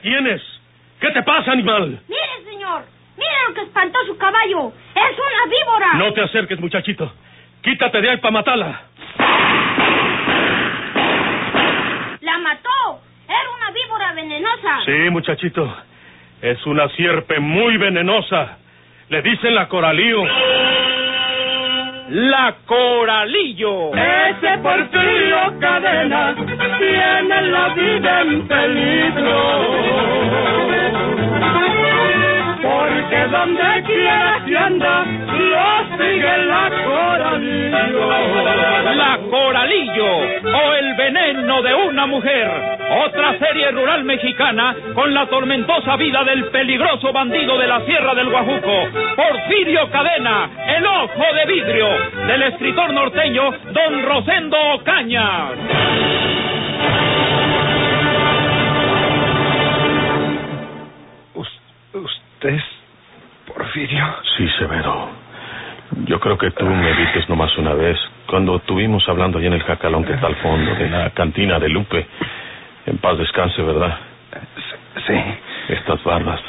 detienes? ¿Qué te pasa, animal? Mire, señor. Mire lo que espantó su caballo. Es una víbora. No te acerques, muchachito. Quítate de ahí para matarla. La mató. Era una víbora venenosa. Sí, muchachito. Es una sierpe muy venenosa. Le dicen la coralío. La Coralillo. Ese Porfirio Cadena tiene la vida en peligro. Porque donde quiera que anda, lo sigue la Coralillo. La Coralillo o el veneno de una mujer. Otra serie rural mexicana con la tormentosa vida del peligroso bandido de la Sierra del Guajuco, Porfirio Cadena, el ojo de vidrio, del escritor norteño Don Rosendo Ocaña. ¿Usted es Porfirio? Sí, Severo. Yo creo que tú me viste nomás una vez, cuando estuvimos hablando allá en el jacalón que está al fondo, de la cantina de Lupe. En paz descanse, ¿verdad? Sí. Estas barbas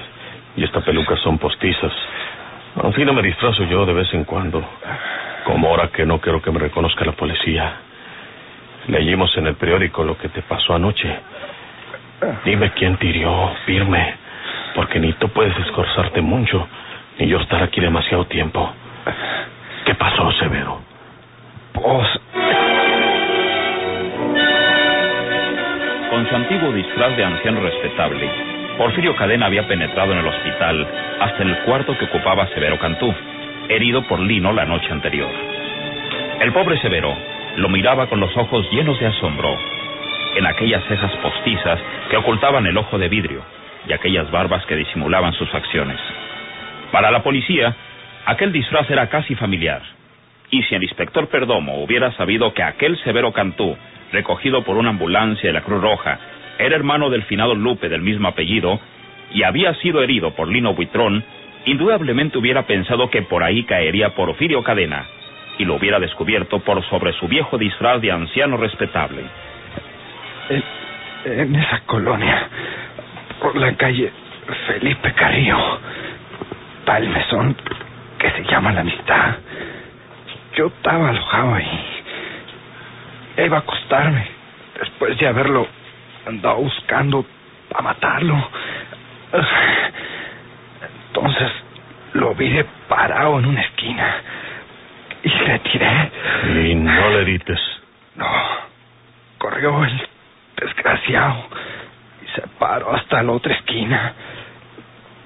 y esta peluca son postizas. Aunque no me disfrazo yo de vez en cuando. Como ahora que no quiero que me reconozca la policía. Leímos en el periódico lo que te pasó anoche. Dime quién tiró, firme. Porque ni tú puedes esforzarte mucho, ni yo estar aquí demasiado tiempo. ¿Qué pasó, Severo? Con su antiguo disfraz de anciano respetable, Porfirio Cadena había penetrado en el hospital hasta el cuarto que ocupaba Severo Cantú, herido por Lino la noche anterior. El pobre Severo lo miraba con los ojos llenos de asombro, en aquellas cejas postizas que ocultaban el ojo de vidrio y aquellas barbas que disimulaban sus facciones. Para la policía, aquel disfraz era casi familiar. Y si el inspector Perdomo hubiera sabido que aquel Severo Cantú, recogido por una ambulancia de la Cruz Roja, era hermano del finado Lupe del mismo apellido y había sido herido por Lino Buitrón, indudablemente hubiera pensado que por ahí caería Porfirio Cadena y lo hubiera descubierto por sobre su viejo disfraz de anciano respetable. en, esa colonia, por la calle Felipe Carrillo, el mesón que se llama La Amistad. Yo estaba alojado ahí. Ya iba a acostarme, después de haberlo andado buscando para matarlo. Entonces lo vi de parado en una esquina y le tiré. Y no le dites. No, corrió el desgraciado y se paró hasta la otra esquina.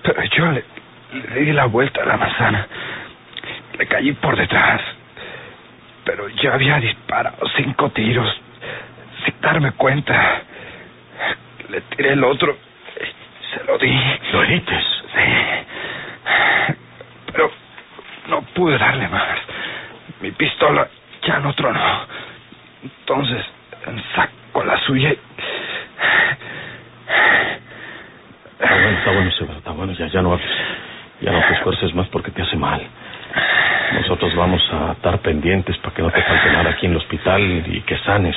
Pero yo le, le di la vuelta a la manzana. Le caí por detrás. Pero yo había disparado cinco tiros sin darme cuenta. Le tiré el otro se lo di. ¿Lo herites? Sí. Pero no pude darle más. Mi pistola ya no tronó. Entonces saco la suya y... Está bueno, está bueno, está bueno. Ya, ya no hables. Ya no te esfuerces más porque te hace mal. Nosotros vamos a estar pendientes para que no te falte nada aquí en el hospital y que sanes.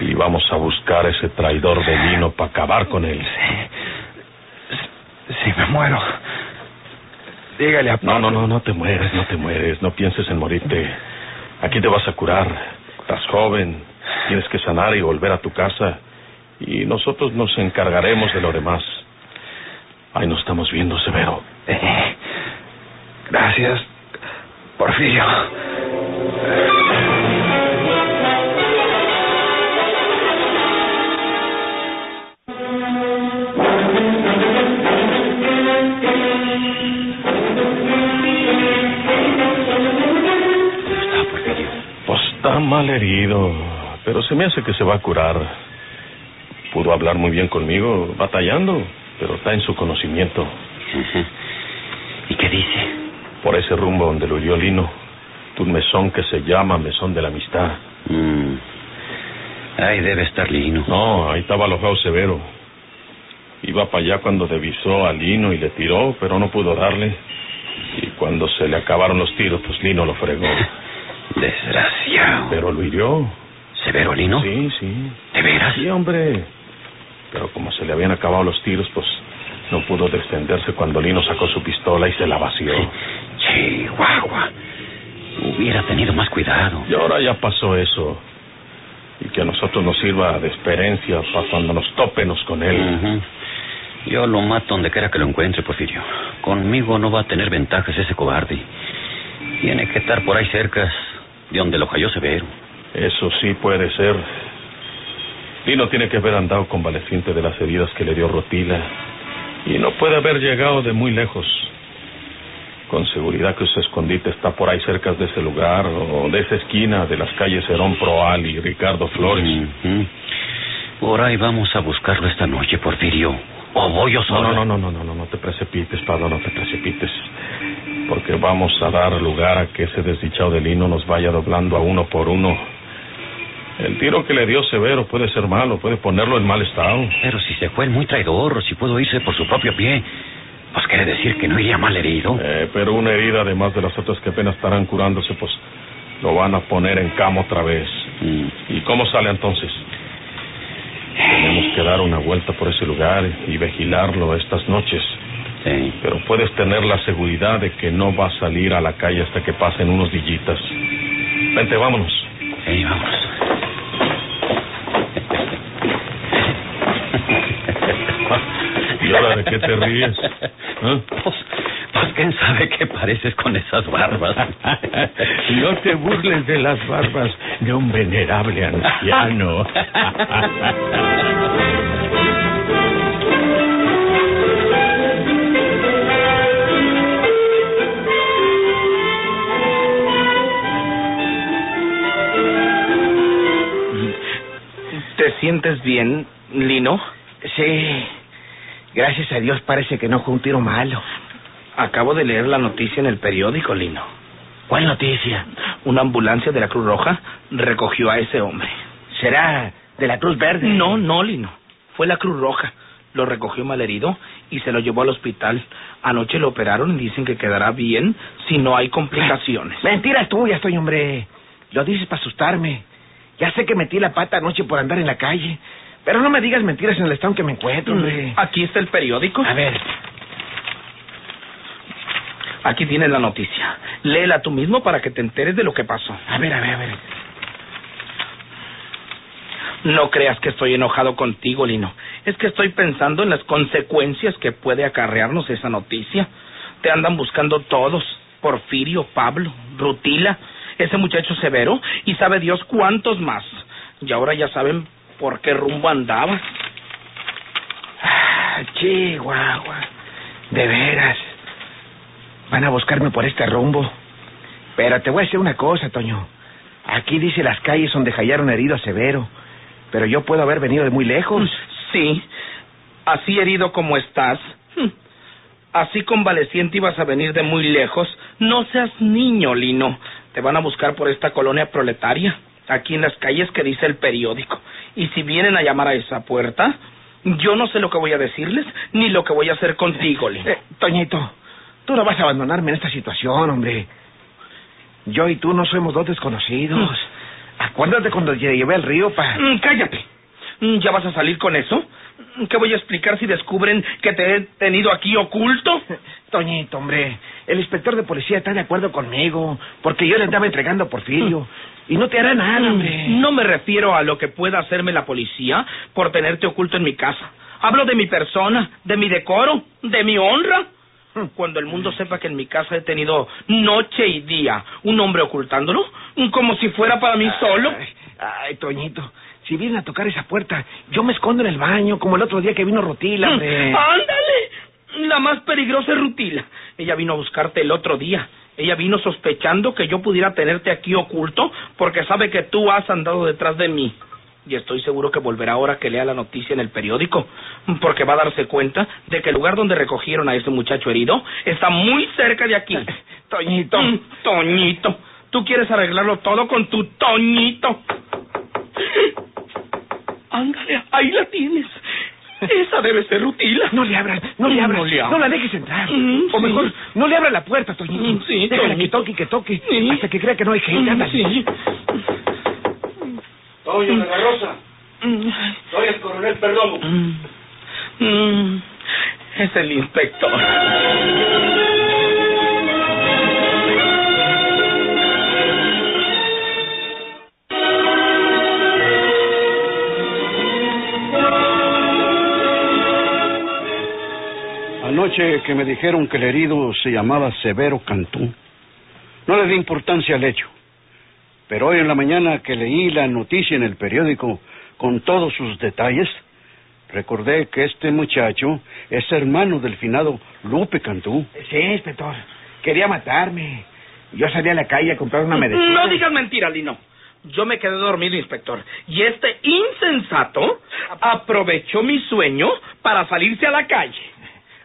Y vamos a buscar a ese traidor de Lino para acabar con él. Si me muero, dígale a No, no, no, no te mueres, no te mueres. No pienses en morirte. Aquí te vas a curar. Estás joven. Tienes que sanar y volver a tu casa. Y nosotros nos encargaremos de lo demás. Ahí nos estamos viendo, Severo. Eh, gracias, Porfirio. Pues está mal herido, pero se me hace que se va a curar. Pudo hablar muy bien conmigo, batallando, pero está en su conocimiento. ¿Y qué dice? Por ese rumbo donde lo hirió Lino, un mesón que se llama Mesón de la Amistad. Mm. Ahí debe estar Lino. No, ahí estaba alojado Severo. Iba para allá cuando divisó a Lino y le tiró, pero no pudo darle. Y cuando se le acabaron los tiros, pues Lino lo fregó. Desgraciado. Pero lo hirió. ¿Severo Lino? Sí, sí. ¿De veras? Sí, hombre. Pero como se le habían acabado los tiros, pues no pudo defenderse cuando Lino sacó su pistola y se la vació. Chihuahua. Hubiera tenido más cuidado. Y ahora ya pasó eso. Y que a nosotros nos sirva de experiencia para cuando nos topenos con él. Yo lo mato donde quiera que lo encuentre, Porfirio. Conmigo no va a tener ventajas ese cobarde. Tiene que estar por ahí cerca de donde lo cayó Severo. Eso sí puede ser. Lino tiene que haber andado convaleciente de las heridas que le dio Rotila. Y no puede haber llegado de muy lejos. Con seguridad que su escondite está por ahí cerca de ese lugar o de esa esquina de las calles Herón Proal y Ricardo Flores. Por ahí vamos a buscarlo esta noche, Porfirio. O voy yo solo. no, no, no, no, no, no te precipites, Pablo, no te precipites. Porque vamos a dar lugar a que ese desdichado de Lino nos vaya doblando a uno por uno. El tiro que le dio Severo puede ser malo, puede ponerlo en mal estado. Pero si se fue el muy traidor, si pudo irse por su propio pie, pues quiere decir que no iría mal herido. Eh, pero una herida, además de las otras que apenas estarán curándose, pues lo van a poner en cama otra vez. Mm. ¿Y cómo sale entonces? Tenemos que dar una vuelta por ese lugar y vigilarlo estas noches. Sí. Pero puedes tener la seguridad de que no va a salir a la calle hasta que pasen unos dillitas. Vente, vámonos. Sí, vamos. ¿Y ahora de qué te ríes? ¿Eh? Pues, pues quién sabe qué pareces con esas barbas. No te burles de las barbas de un venerable anciano. ¿Te sientes bien, Lino? Sí. Gracias a Dios parece que no fue un tiro malo. Acabo de leer la noticia en el periódico, Lino. ¿Cuál noticia? Una ambulancia de la Cruz Roja recogió a ese hombre. ¿Será de la Cruz Verde? No, no, Lino. Fue la Cruz Roja. Lo recogió malherido y se lo llevó al hospital. Anoche lo operaron y dicen que quedará bien si no hay complicaciones. Mentiras tuyas, estoy hombre. Lo dices para asustarme. Ya sé que metí la pata anoche por andar en la calle. Pero no me digas mentiras en el estado en que me encuentro, hombre. Aquí está el periódico. A ver. Aquí tienes la noticia. Léela tú mismo para que te enteres de lo que pasó. A ver, a ver, a ver. No creas que estoy enojado contigo, Lino. Es que estoy pensando en las consecuencias que puede acarrearnos esa noticia. Te andan buscando todos. Porfirio, Pablo, Rutila, ese muchacho severo y sabe Dios cuántos más. Y ahora ya saben por qué rumbo andabas. Ah. De veras. Van a buscarme por este rumbo. Pero te voy a decir una cosa, Toño. Aquí dice las calles donde hallaron herido Severo. Pero yo puedo haber venido de muy lejos. Sí, así herido como estás. hm, Así convaleciente ibas a venir de muy lejos. No seas niño, Lino. Te van a buscar por esta colonia proletaria, aquí en las calles que dice el periódico. Y si vienen a llamar a esa puerta, yo no sé lo que voy a decirles ni lo que voy a hacer contigo, Lino. Eh, Toñito, tú no vas a abandonarme en esta situación, hombre. Yo y tú no somos dos desconocidos. Acuérdate cuando te llevé al río para... Mm, cállate. Mm, ¿Ya vas a salir con eso? Mm, ¿Qué voy a explicar si descubren que te he tenido aquí oculto? Toñito, hombre, el inspector de policía está de acuerdo conmigo, porque yo le andaba entregando a Porfirio. Y no te hará nada, hombre. No me refiero a lo que pueda hacerme la policía por tenerte oculto en mi casa. Hablo de mi persona, de mi decoro, de mi honra. Cuando el mundo sepa que en mi casa he tenido noche y día un hombre ocultándolo, como si fuera para mí solo. Ay, ay, Toñito, si vienen a tocar esa puerta, yo me escondo en el baño, como el otro día que vino Rutila, hombre. ¡Ándale! La más peligrosa es Rutila. Ella vino a buscarte el otro día. Ella vino sospechando que yo pudiera tenerte aquí oculto porque sabe que tú has andado detrás de mí. Y estoy seguro que volverá ahora que lea la noticia en el periódico, porque va a darse cuenta de que el lugar donde recogieron a ese muchacho herido está muy cerca de aquí. Toñito. Mm, Toñito, tú quieres arreglarlo todo con tu Toñito. Ándale, ahí la tienes. Esa debe ser Rutila. No le abras, no le abras, No le no, abras. la dejes entrar. Mm, o sí. mejor, no le abra la puerta, Toñito. Mm, sí, Déjala que toque, que toque, Sí. hasta que crea que no hay gente. Mm, sí. Toño de la Rosa, Mm, soy el coronel coronel Perdomo. Mm, es el inspector. Anoche que me dijeron que el herido se llamaba Severo Cantú, no le di importancia al hecho. Pero hoy en la mañana que leí la noticia en el periódico con todos sus detalles, recordé que este muchacho es hermano del finado Lupe Cantú. Sí, inspector. Quería matarme. Yo salí a la calle a comprar una medicina. No digas mentira, Lino. Yo me quedé dormido, inspector. Y este insensato aprovechó mi sueño para salirse a la calle.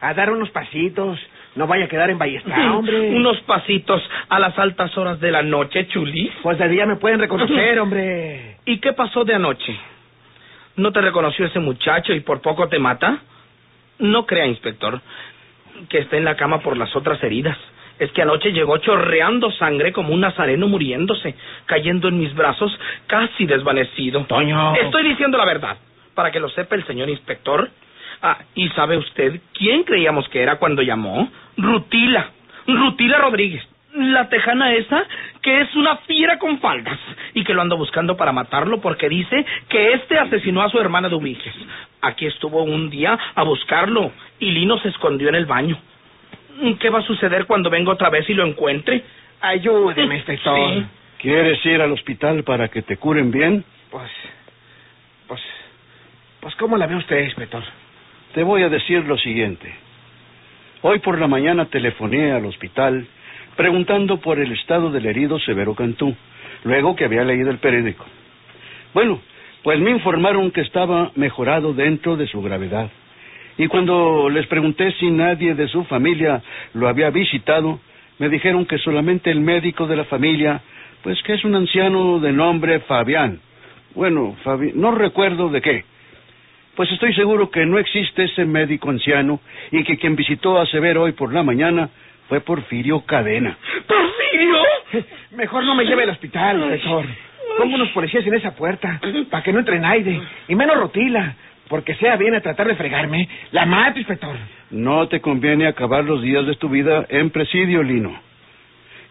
A dar unos pasitos. No vaya a quedar en Ballestá, hombre. Unos pasitos a las altas horas de la noche, Chuli. Pues de día me pueden reconocer, hombre. ¿Y qué pasó de anoche? ¿No te reconoció ese muchacho y por poco te mata? No crea, inspector, que esté en la cama por las otras heridas. Es que anoche llegó chorreando sangre como un nazareno muriéndose, cayendo en mis brazos, casi desvanecido. Toño. Estoy diciendo la verdad, para que lo sepa el señor inspector. Ah, ¿y sabe usted quién creíamos que era cuando llamó? Rutila. Rutila Rodríguez. La tejana esa, que es una fiera con faldas, y que lo ando buscando para matarlo porque dice que este asesinó a su hermana de Ubiques. Aquí estuvo un día a buscarlo, y Lino se escondió en el baño. ¿Qué va a suceder cuando venga otra vez y lo encuentre? Ayúdeme, inspector. Sí. ¿Quieres ir al hospital para que te curen bien? Pues, pues, pues, ¿cómo la ve usted, inspector? Te voy a decir lo siguiente. Hoy por la mañana telefoné al hospital preguntando por el estado del herido Severo Cantú, luego que había leído el periódico. Bueno, pues me informaron que estaba mejorado dentro de su gravedad. Y cuando les pregunté si nadie de su familia lo había visitado, me dijeron que solamente el médico de la familia, pues que es un anciano de nombre Fabián. Bueno, Fabi no recuerdo de qué. Pues estoy seguro que no existe ese médico anciano y que quien visitó a Severo hoy por la mañana fue Porfirio Cadena. ¿Porfirio? Mejor no me lleve al hospital, inspector. Pongo unos policías en esa puerta, para que no entre aire, y menos rotila, porque sea bien a tratar de fregarme, la mato, inspector. No te conviene acabar los días de tu vida en presidio, Lino.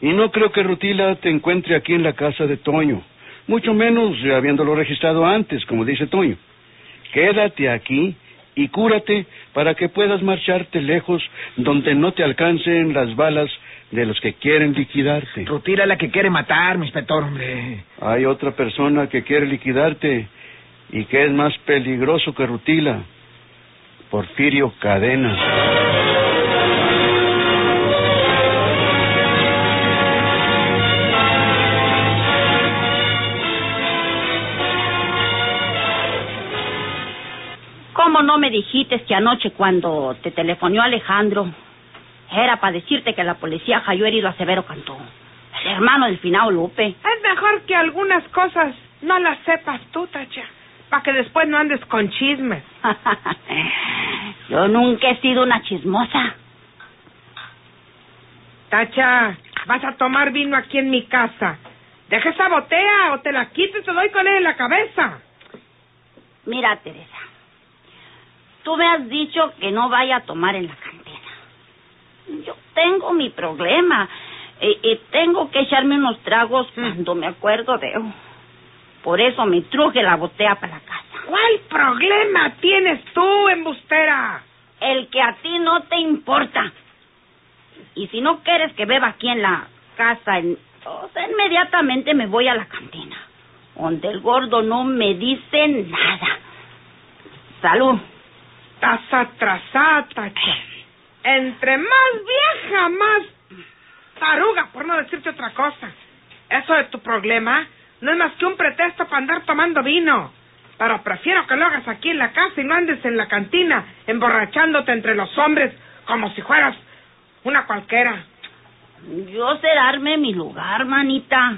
Y no creo que Rutila te encuentre aquí en la casa de Toño, mucho menos habiéndolo registrado antes, como dice Toño. Quédate aquí y cúrate para que puedas marcharte lejos donde no te alcancen las balas de los que quieren liquidarte. Rutila es la que quiere matarme, inspector, hombre. Hay otra persona que quiere liquidarte y que es más peligroso que Rutila. Porfirio Cadena. ¿Cómo no me dijiste que anoche cuando te telefonó Alejandro era para decirte que la policía halló herido a Severo Cantú, el hermano del finado Lupe? Es mejor que algunas cosas no las sepas tú, Tacha, para que después no andes con chismes. Yo nunca he sido una chismosa. Tacha, vas a tomar vino aquí en mi casa. Deja esa botella o te la quito y te doy con él en la cabeza. Mira, Teresa, tú me has dicho que no vaya a tomar en la cantina. Yo tengo mi problema y, y tengo que echarme unos tragos cuando me acuerdo de... Por eso me truje la botella para la casa. ¿Cuál problema tienes tú, embustera? El que a ti no te importa. Y si no quieres que beba aquí en la casa, en- o sea, inmediatamente me voy a la cantina, donde el gordo no me dice nada. Salud. Estás atrasada, Tacha. Entre más vieja, más taruga, por no decirte otra cosa. Eso de tu problema no es más que un pretexto para andar tomando vino. Pero prefiero que lo hagas aquí en la casa y no andes en la cantina emborrachándote entre los hombres como si fueras una cualquiera. Yo sé darme mi lugar, manita.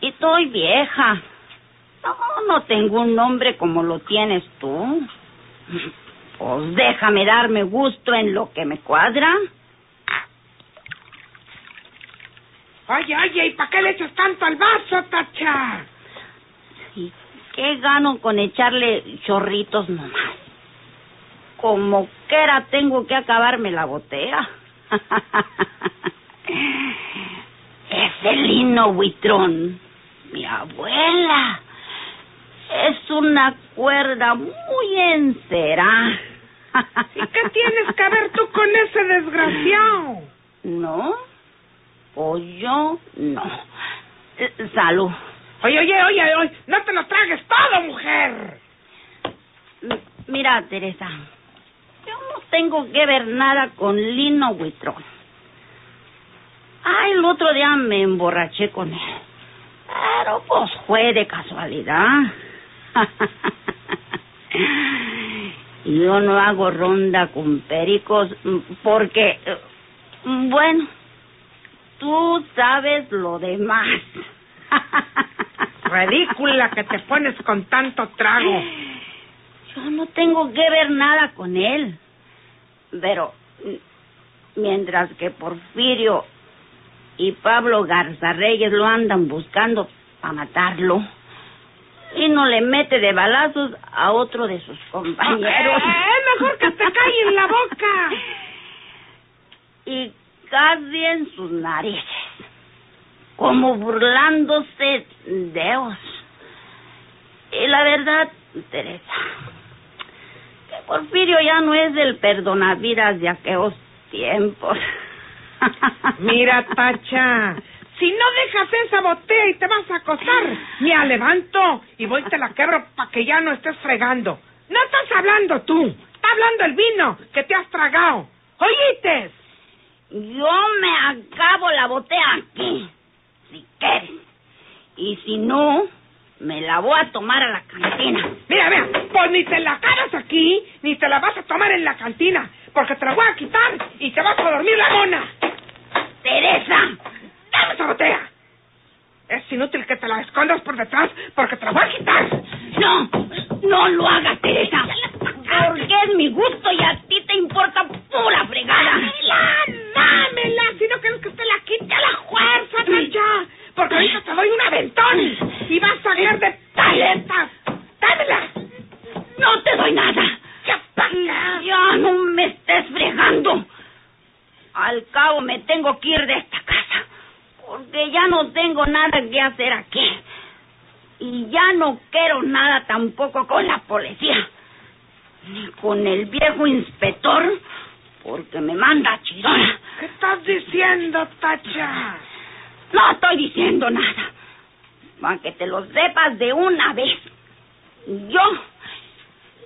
Y estoy vieja. No, no tengo un nombre como lo tienes tú. Pues déjame darme gusto en lo que me cuadra. Oye, oye, ¿y para qué le echas tanto al vaso, Tacha? Si, ¿Qué gano con echarle chorritos nomás? Como quiera tengo que acabarme la botella. Ese lino buitrón, mi abuela, es una cuerda muy encera. ¿Y qué tienes que ver tú con ese desgraciado? ¿No? O yo no. Eh, Salud. Oye, oye, oye, oye, no te lo tragues todo, mujer. M- Mira, Teresa, yo no tengo que ver nada con Lino Buitrón. Ah, el otro día me emborraché con él. Pero pues fue de casualidad. Yo no hago ronda con pericos mm, porque, eh, bueno, tú sabes lo demás. Ridícula que te pones con tanto trago. Yo no tengo que ver nada con él. Pero mm, mientras que Porfirio y Pablo Garza Reyes lo andan buscando para matarlo, y no le mete de balazos a otro de sus compañeros. Eh, es mejor que te calles la boca. y casi en sus narices, como burlándose de ellos. Y la verdad, Teresa, que Porfirio ya no es el perdonavidas de aquellos tiempos. Mira, Tacha, si no dejas esa botella y te vas a acostar, me levanto y voy y te la quebro para que ya no estés fregando. No estás hablando tú, está hablando el vino que te has tragado. ¿Oíste? Yo me acabo la botella aquí, si quieres. Y si no, me la voy a tomar a la cantina. Mira, mira, pues ni te la acabas aquí, ni te la vas a tomar en la cantina, porque te la voy a quitar y te vas a dormir la mona. Teresa, Es inútil que te la escondas por detrás, porque te la voy a quitar. no, no lo hagas, Teresa. Porque es mi gusto y a ti te importa pura fregada. ¡Dámela, dámela! Si no quieres que te la quite a la fuerza, Tacha. Porque ahorita te doy un aventón y vas a ver de paletas. ¡Dámela! No te doy nada. ¡Ya paga! Ya no me estés fregando. Al cabo me tengo que ir de esta casa. Porque ya no tengo nada que hacer aquí. Y ya no quiero nada tampoco con la policía. Ni con el viejo inspector. Porque me manda chirona. ¿Qué estás diciendo, Tacha? No estoy diciendo nada. Para que te lo sepas de una vez. Yo.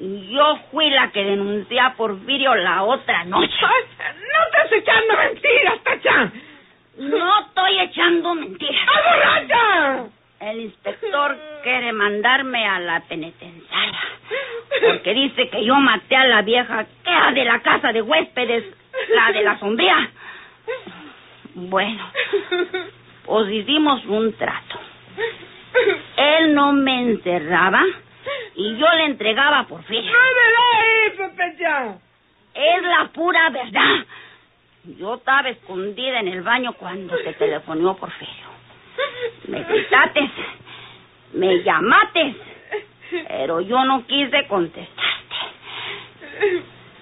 Yo fui la que denuncié a Porfirio la otra noche. ¡No estés echando mentiras, Tacha! No estoy echando mentiras. ¡Ah! El inspector quiere mandarme a la penitenciaria. Porque dice que yo maté a la vieja que era de la casa de huéspedes, la de la sombría. Bueno, pues hicimos un trato. Él no me encerraba y yo le entregaba a Porfirio. ¡No me Tacha! Es la pura verdad. Yo estaba escondida en el baño cuando te telefonó Porfirio. Me gritates, me llamates, pero yo no quise contestarte.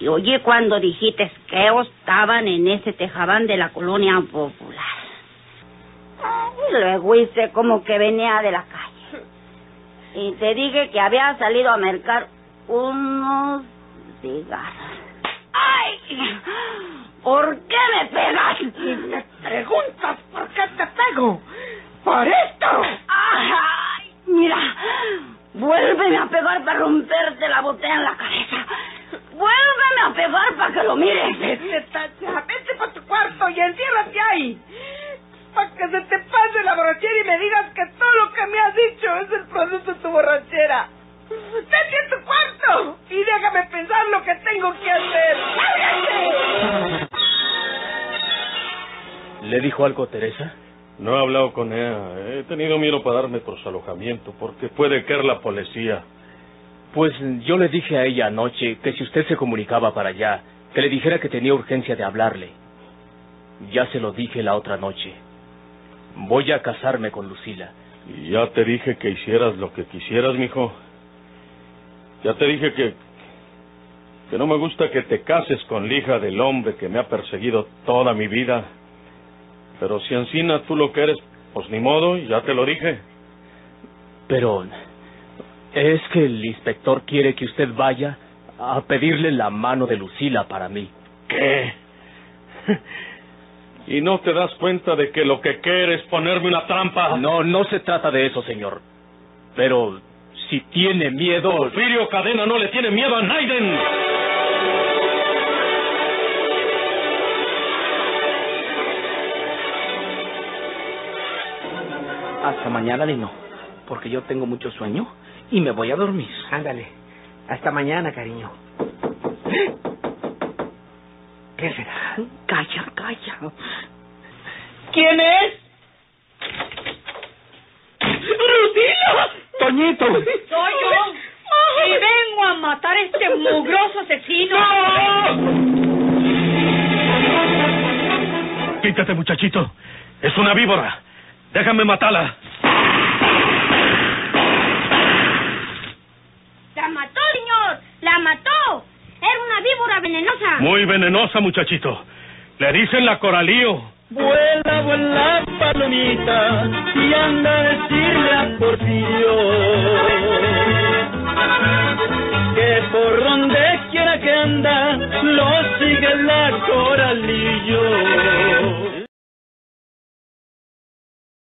Y oí cuando dijiste que estaban en ese tejabán de la colonia popular. Luego hice como que venía de la calle. Y te dije que había salido a mercar unos cigarros. ¡Ay! ¿Por qué me pegas? Y me preguntas por qué te pego. ¡Por esto! ¡Ay! Mira, vuélveme a pegar para romperte la botella en la cabeza. Vuélveme a pegar para que lo mires. Vete, Tacha, vete para tu cuarto y enciérrate ahí. Para que se te pase la borrachera y me digas que todo lo que me has dicho es el producto de tu borrachera. Vete a tu cuarto y déjame pensar lo que tengo que hacer. ¡Lárgate! ¿Le dijo algo Teresa? No he hablado con ella. He tenido miedo para darme por su alojamiento, porque puede caer la policía. Pues yo le dije a ella anoche que si usted se comunicaba para allá, que le dijera que tenía urgencia de hablarle. Ya se lo dije la otra noche. Voy a casarme con Lucila. Y ya te dije que hicieras lo que quisieras, mijo. Ya te dije que que no me gusta que te cases con la hija del hombre que me ha perseguido toda mi vida. Pero si encina tú lo que eres, pues ni modo, ya te lo dije. Pero es que el inspector quiere que usted vaya a pedirle la mano de Lucila para mí. ¿Qué? ¿Y no te das cuenta de que lo que quiere es ponerme una trampa? No, no se trata de eso, señor. Pero si tiene miedo... Porfirio Cadena no le tiene miedo a Naiden. Hasta mañana, Lino, porque yo tengo mucho sueño y me voy a dormir. Ándale. Hasta mañana, cariño. ¿Qué será? Calla, calla. ¿Quién es? ¡Rutila! ¡Toñito! Soy yo. Y vengo a matar a este mugroso asesino. Quítate, muchachito. Es una víbora. Déjame matarla. ¡La mató, señor! ¡La mató! Era una víbora venenosa. Muy venenosa, muchachito. Le dicen la coralío. Vuela, vuela, palomita, y anda a decirle a Porfirio que por donde quiera que anda, lo sigue la coralillo.